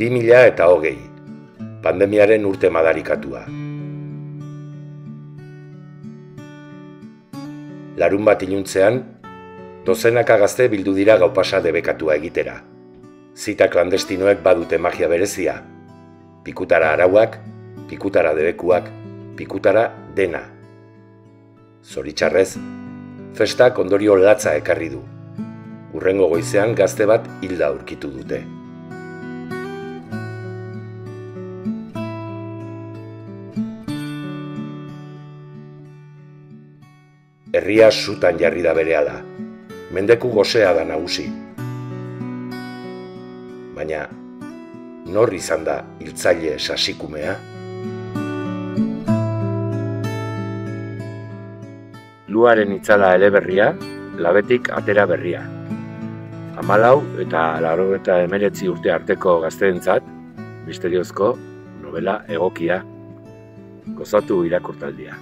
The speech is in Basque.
2000 eta hogei, pandemiaren urte madarikatua. Larun bat iluntzean, dozenaka gazte bildu dira gaupasa debekatua egitera. Zita klandestinoek badute magia berezia. Pikutara arauak, pikutara debekuak, pikutara dena. Zoritxarrez, festak ondorio latza ekarri du. Urrengo goizean gazte bat hilda aurkitu dute. Herria sutan jarri da berehala. Mendeku gozea da nagusi. Baina, nor izan da hiltzaile sasikumea? Luaren itzala eleberria, labetik atera berria. Amalau eta laro eta emeretzi urte arteko gazteentzat, misteriozko novela egokia, gozatu irakurtaldia.